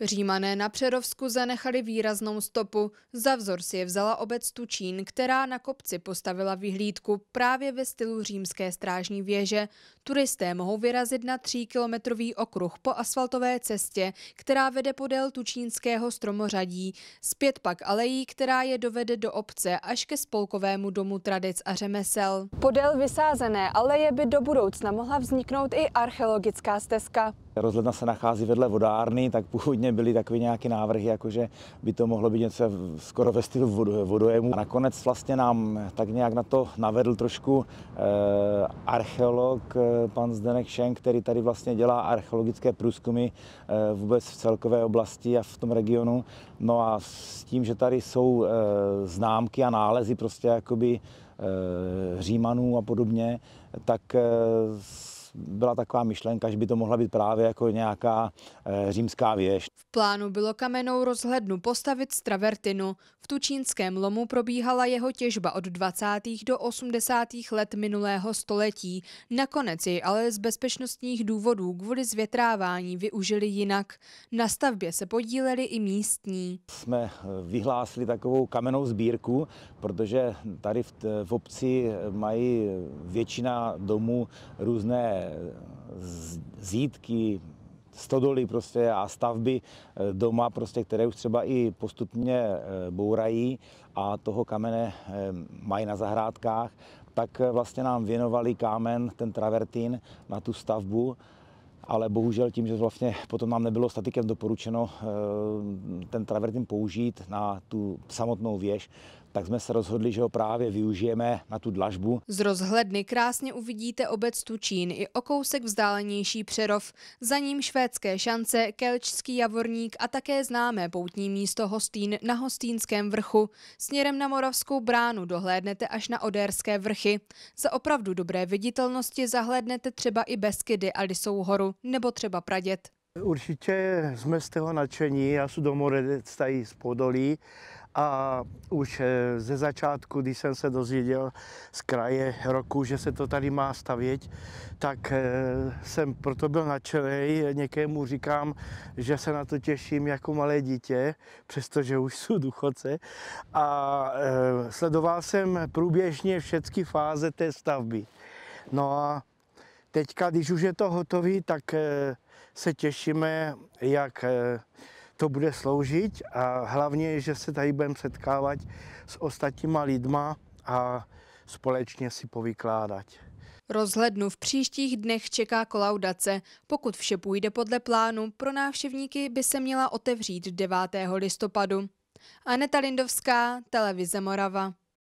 Římané na Přerovsku zanechali výraznou stopu. Za vzor si je vzala obec Tučín, která na kopci postavila vyhlídku právě ve stylu římské strážní věže. Turisté mohou vyrazit na tříkilometrový okruh po asfaltové cestě, která vede podél Tučínského stromořadí. Zpět pak alejí, která je dovede do obce až ke spolkovému domu tradic a řemesel. Podél vysázené aleje by do budoucna mohla vzniknout i archeologická stezka. Rozhledna se nachází vedle vodárny, tak původně byly takové nějaké návrhy, jakože by to mohlo být něco skoro ve stylu vodojemu. A nakonec vlastně nám tak nějak na to navedl trošku eh, archeolog eh, pan Zdenek Šen, který tady vlastně dělá archeologické průzkumy eh, vůbec v celkové oblasti a v tom regionu. No a s tím, že tady jsou eh, známky a nálezy prostě jakoby eh, Římanů a podobně, tak eh, byla taková myšlenka, že by to mohla být právě jako nějaká eh, římská věž. V plánu bylo kamenou rozhlednu postavit z travertinu. V Tučínském lomu probíhala jeho těžba od 20. do 80. let minulého století. Nakonec jej ale z bezpečnostních důvodů kvůli zvětrávání využili jinak. Na stavbě se podíleli i místní. Jsme eh, vyhlásili takovou kamennou sbírku, protože tady v, v obci mají většina domů různé zítky, stodoly prostě a stavby eh, doma, prostě, které už třeba i postupně eh, bourají a toho kamene eh, mají na zahrádkách, tak vlastně nám věnovali kámen, ten travertín na tu stavbu. Ale bohužel tím, že vlastně potom nám nebylo statikem doporučeno ten travertín použít na tu samotnou věž, tak jsme se rozhodli, že ho právě využijeme na tu dlažbu. Z rozhledny krásně uvidíte obec Tučín i o kousek vzdálenější Přerov, za ním švédské šance, Kelčský javorník a také známé poutní místo Hostín na Hostínském vrchu. Směrem na Moravskou bránu dohlédnete až na Odérské vrchy. Za opravdu dobré viditelnosti zahlédnete třeba i Beskydy a Lisou horu nebo třeba Pradět. Určitě jsme z toho nadšení, já jsem domorodec tady z Podolí a už eh, ze začátku, když jsem se dozvěděl z kraje roku, že se to tady má stavět, tak eh, jsem proto byl nadšený. Někému říkám, že se na to těším jako malé dítě, přestože už jsou duchoce. A eh, sledoval jsem průběžně všechny fáze té stavby. No a teďka, když už je to hotové, tak se těšíme, jak to bude sloužit a hlavně, že se tady budeme setkávat s ostatníma lidma a společně si povykládat. Rozhlednu v příštích dnech čeká kolaudace. Pokud vše půjde podle plánu, pro návštěvníky by se měla otevřít 9. listopadu. Aneta Lindovská, Televize Morava.